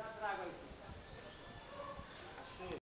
ಸಾಧ್ಯ ಆಗೋಯ್ತು